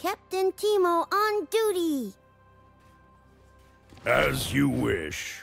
Captain Teemo on duty. As you wish.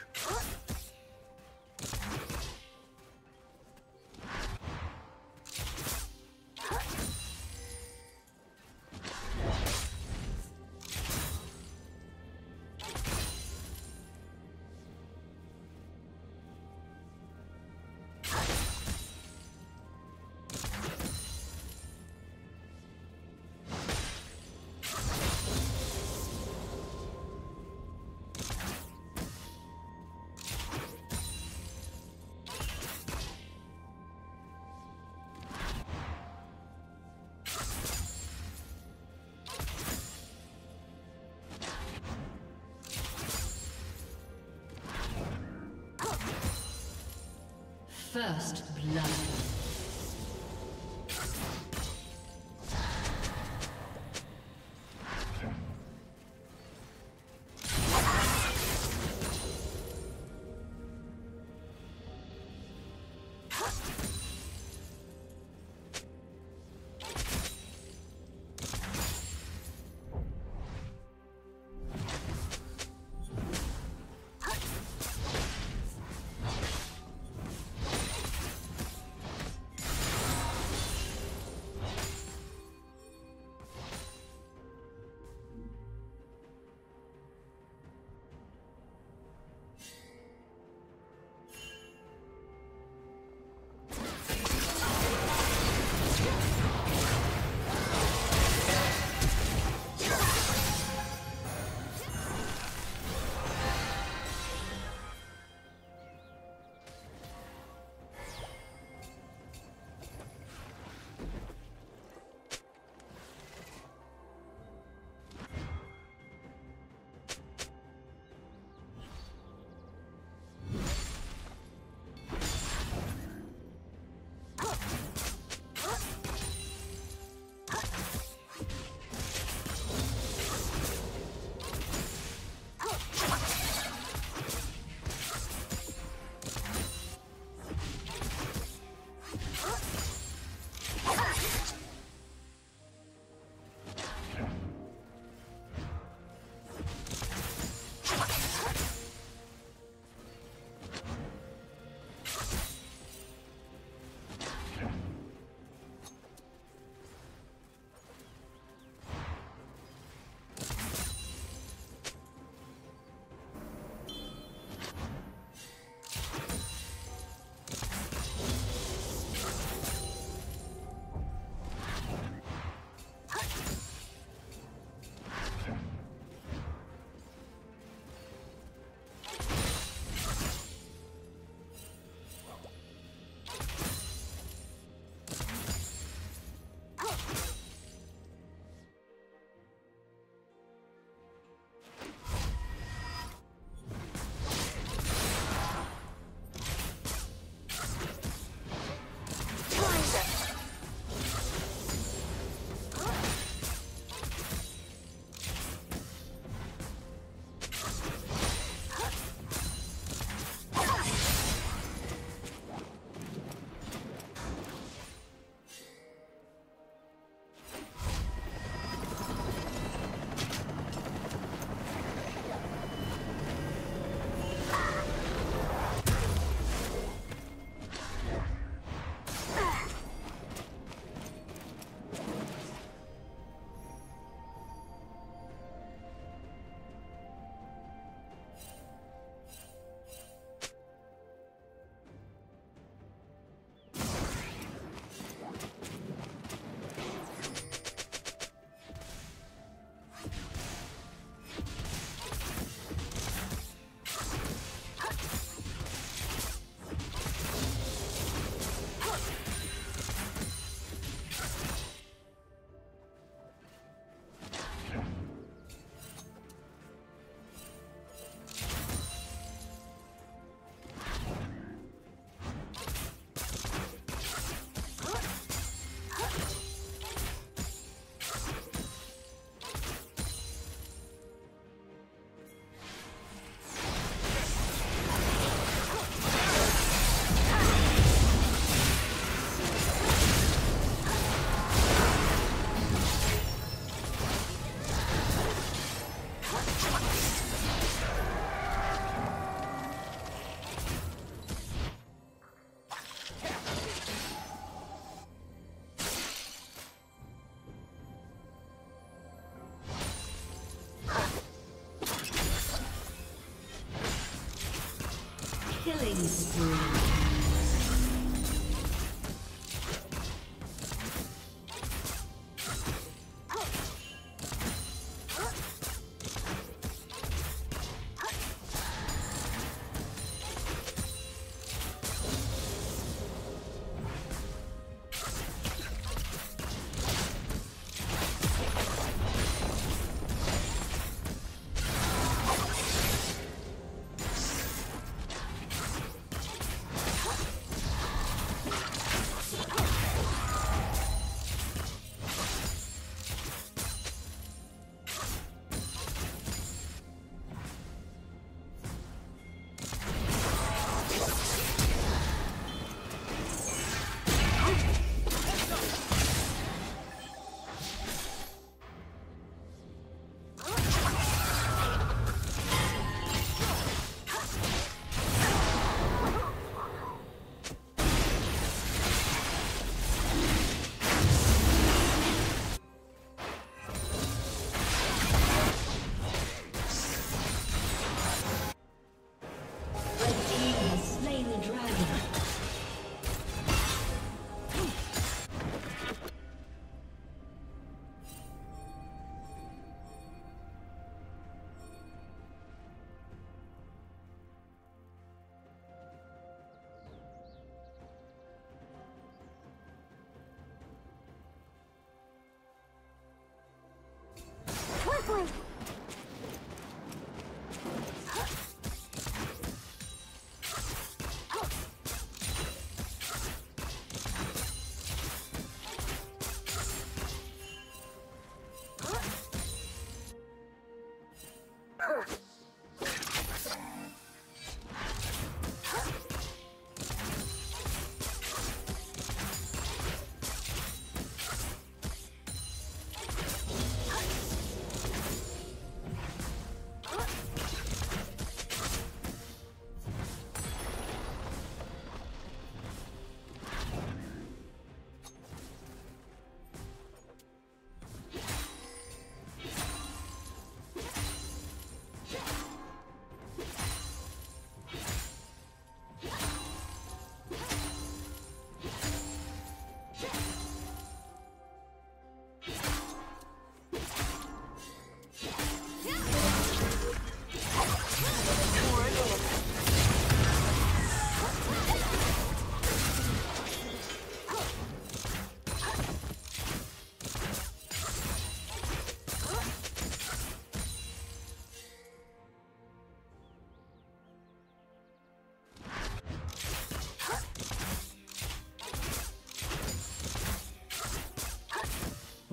First blood. Killing spree.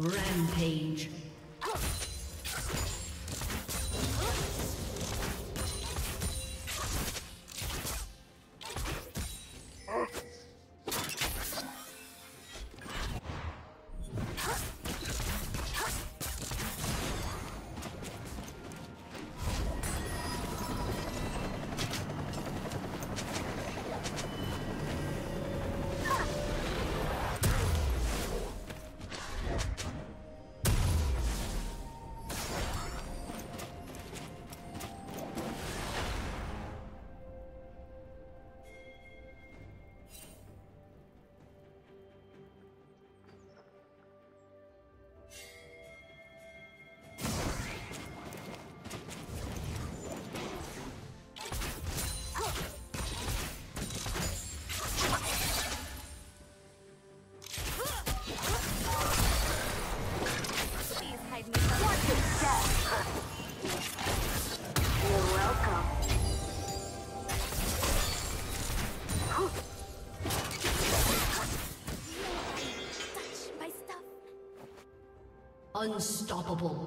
Rampage. Unstoppable.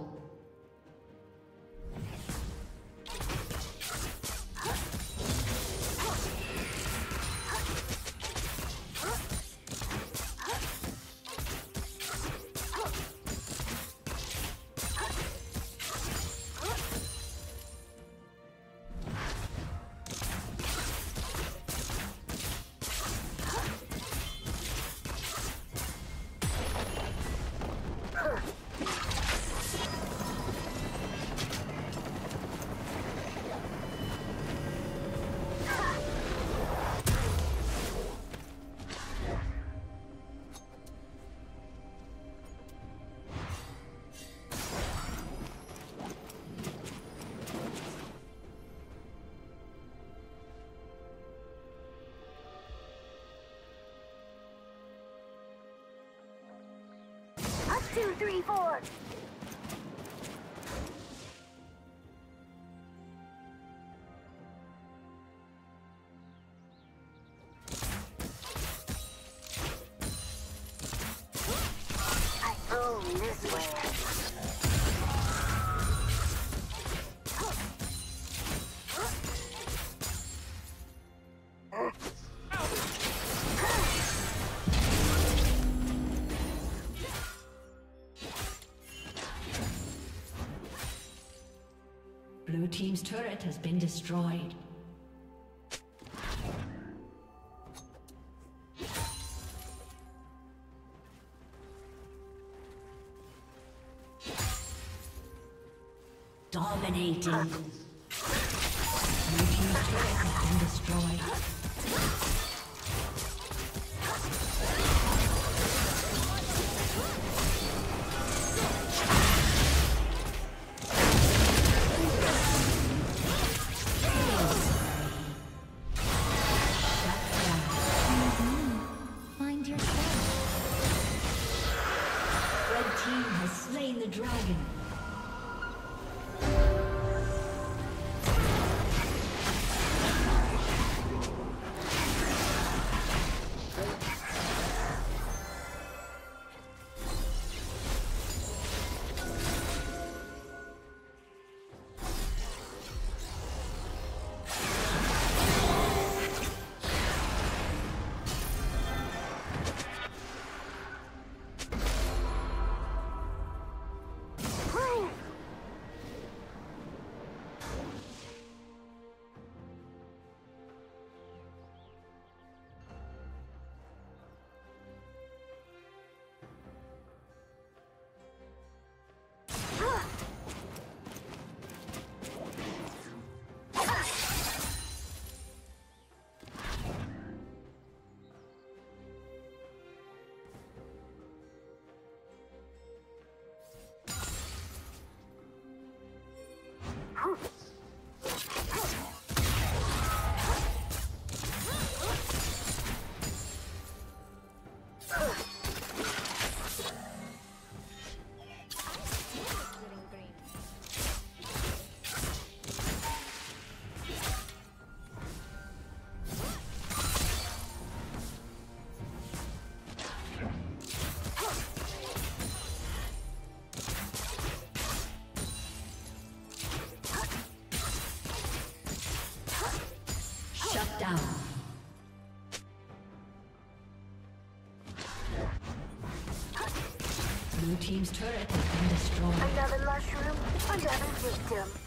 Two, three, four. Team's turret has been destroyed. Dominating. Blue Team's turret has been destroyed. Down. Blue Team's turret has been destroyed. Another mushroom, another victim.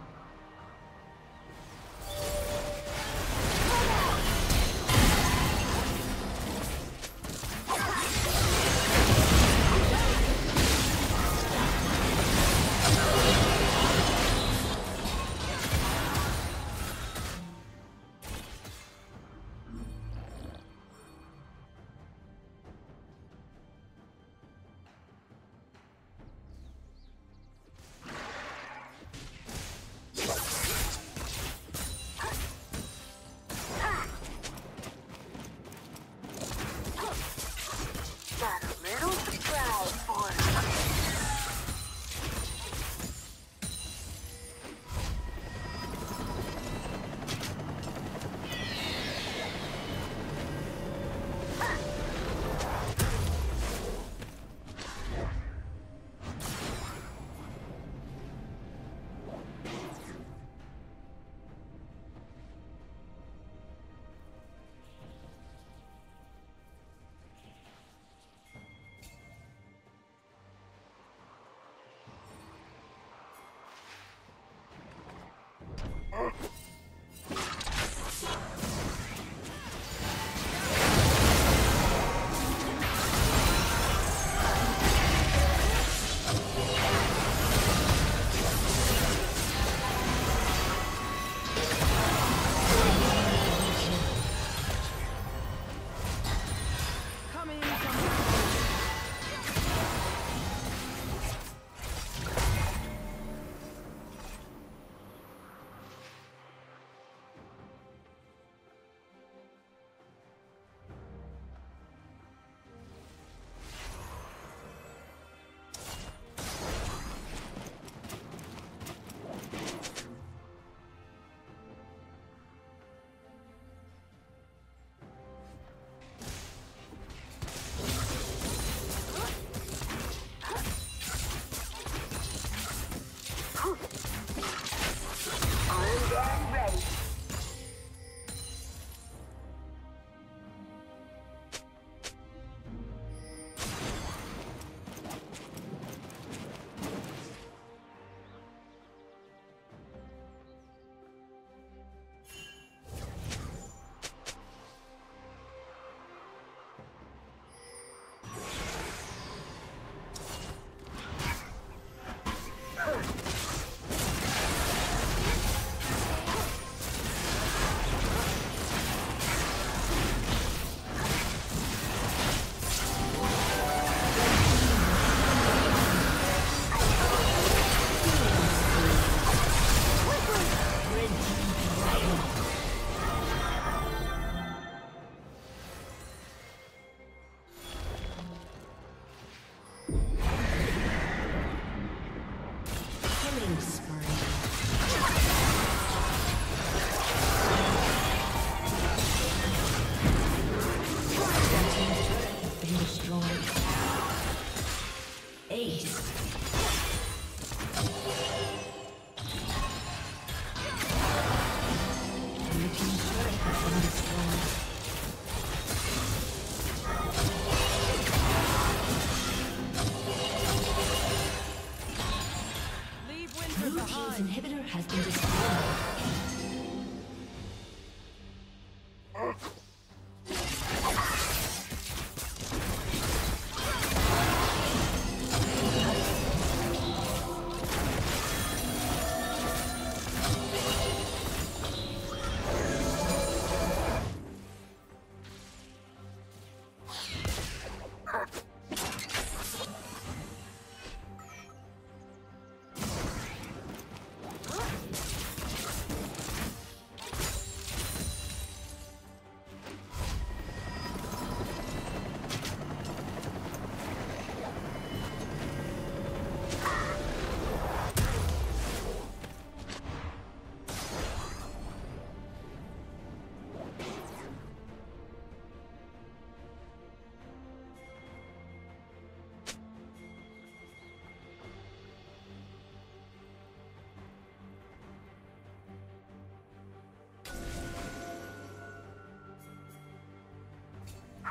Ace.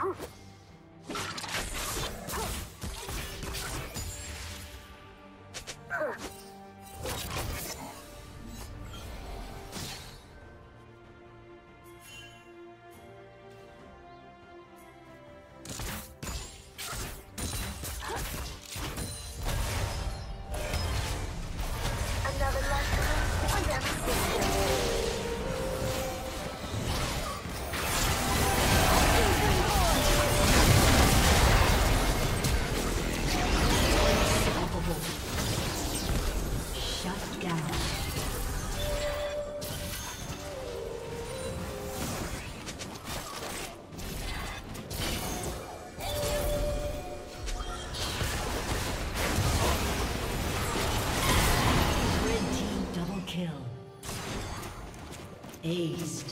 Another Aced.